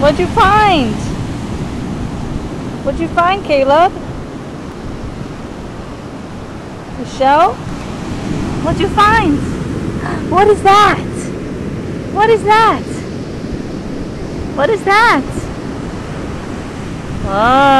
What'd you find? What'd you find, Caleb? Michelle? What'd you find? What is that? What is that? What is that? Oh.